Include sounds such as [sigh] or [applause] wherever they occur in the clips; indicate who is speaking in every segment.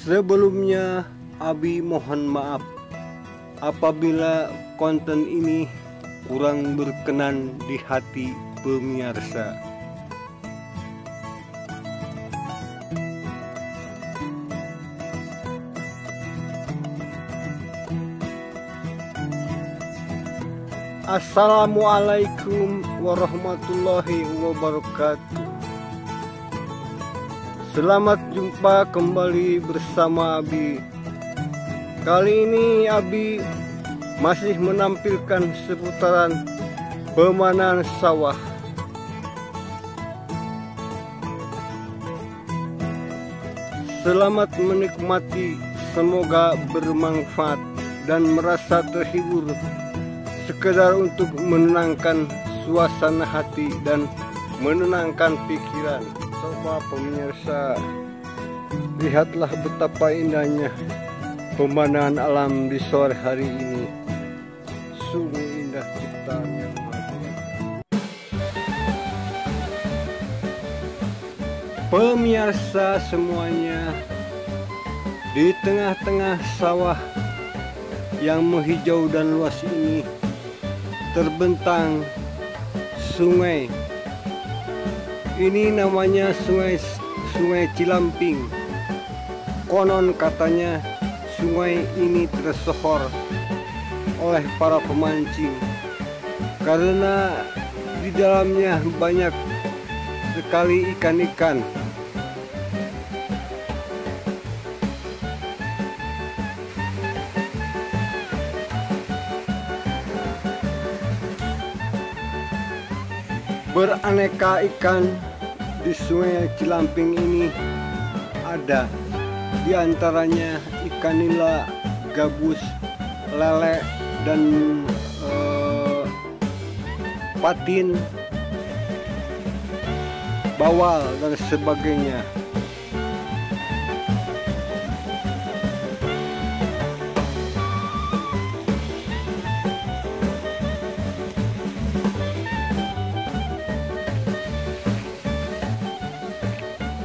Speaker 1: Sebelumnya, Abi mohon maaf apabila konten ini kurang berkenan di hati pemirsa. Assalamualaikum warahmatullahi wabarakatuh. Selamat jumpa kembali bersama Abi. Kali ini Abi masih menampilkan seputaran pemanan sawah. Selamat menikmati, semoga bermanfaat dan merasa terhibur sekedar untuk menenangkan suasana hati dan menenangkan pikiran. Coba pemirsa, lihatlah betapa indahnya pemandangan alam di sore hari ini. Sungguh indah ciptaan yang Pemirsa semuanya, di tengah-tengah sawah yang menghijau dan luas ini terbentang sungai. Ini namanya sungai Sungai Cilamping. Konon katanya sungai ini tersohor oleh para pemancing karena di dalamnya banyak sekali ikan-ikan beraneka ikan di sungai Cilamping ini ada di antaranya ikan nila, gabus, lele, dan eh, patin, bawal, dan sebagainya.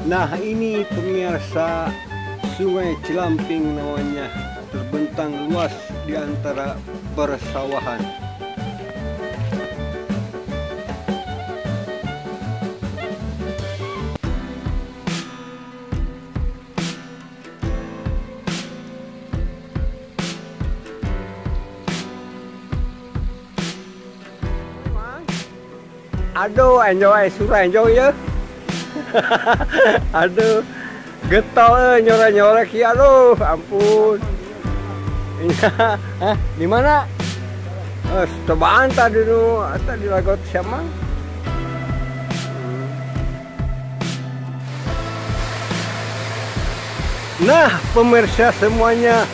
Speaker 1: Nah ini pemirsa Sungai Cilamping namanya. Terbentang luas di antara persawahan. Aduh enjoy, surah enjoy ya [laughs] aduh getol eh nyora nyora ki aduh ampun. Hah, [laughs] di mana? Eh cobaan tadi nu tadi lagot siapa? Nah, pemirsa semuanya,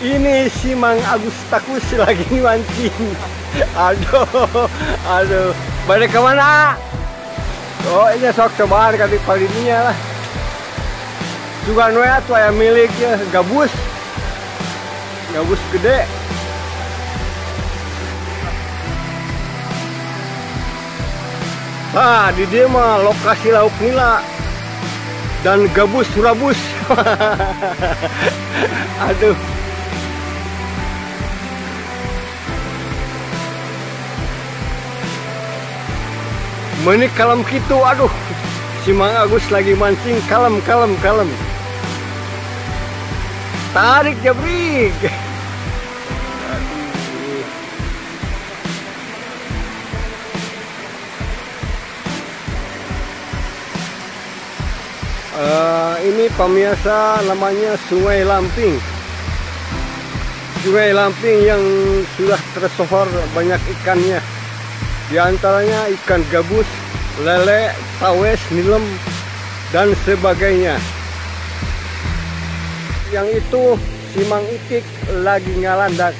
Speaker 1: ini si Mang Agus Takus lagi mancing. [laughs] Aduh, aduh, balik ke mana? Oh ini sok cobaan kali palininya lah. Juga nuya tuh ayam miliknya gabus. Gabus gede. Ah, di dia mah lokasi lauk nila dan gabus surabus. [laughs] Aduh. Menik kalem gitu, aduh. Si Mang Agus lagi mancing, kalem, kalem, kalem. Tarik jabrik. Uh, ini pemirsa namanya Sungai Lamping. Sungai Lamping yang sudah tersohor banyak ikannya. Di antaranya ikan gabus, lele, tawes, nilem, dan sebagainya. Yang itu si Mang Itik lagi ngalandak.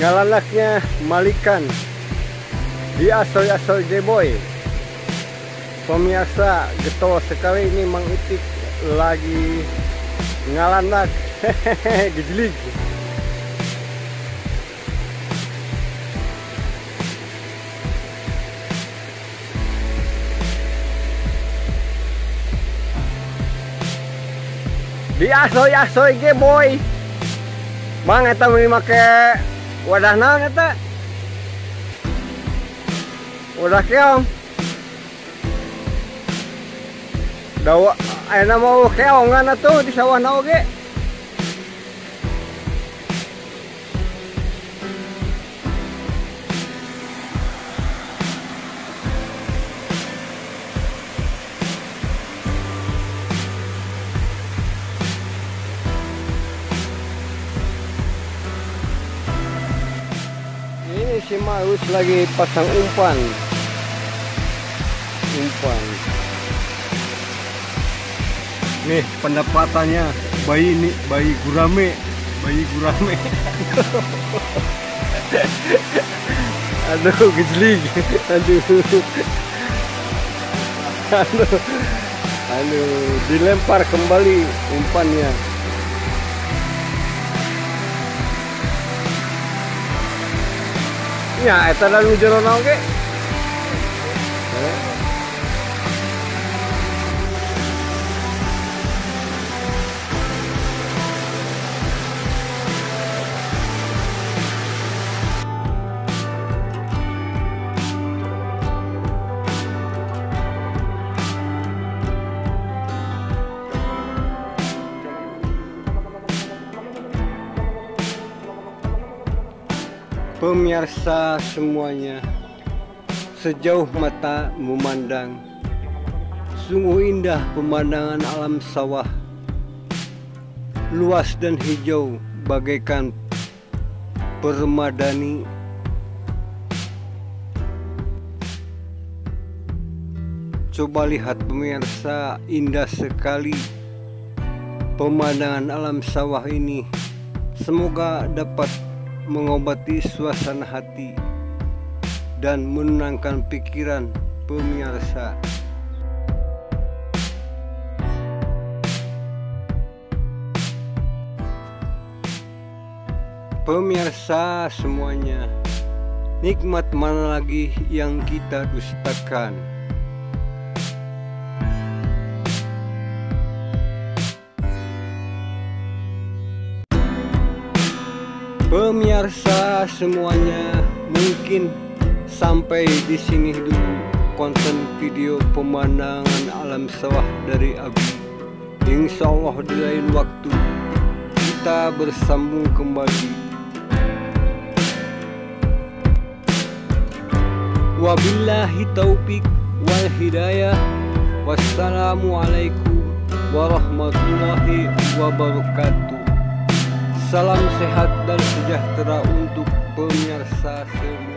Speaker 1: Ngalandaknya malikan di asal-asal jeboy. Pemirsa getol sekali ini Mang Itik lagi ngalandak. [laughs] Hehehe, diasoy asoy ge boy. Mang eta meuli make wadah naon eta. Wadah keong. Dawa ayeuna mau keongan atuh di sawah na oge ini si Maus lagi pasang umpan. Umpan. Nih pendapatannya. Bayi ini bayi gurame. Bayi gurame. [laughs] Aduh gejlik aduh. Aduh. Aduh dilempar kembali umpannya ya eta lalu jero naon ge Pemirsa semuanya, sejauh mata memandang, sungguh indah pemandangan alam sawah, luas dan hijau bagaikan permadani. Coba lihat pemirsa, indah sekali pemandangan alam sawah ini. Semoga dapat mengobati suasana hati dan menenangkan pikiran pemirsa. Pemirsa semuanya, nikmat mana lagi yang kita dustakan? Pemirsa semuanya, mungkin sampai di sini dulu konten video pemandangan alam sawah dari Abi. Insya Allah di lain waktu kita bersambung kembali. Wabillahi taufik wal hidayah. Wassalamualaikum warahmatullahi wabarakatuh. Salam sehat dan sejahtera untuk pemirsa semua.